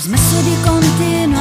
smesso di continuare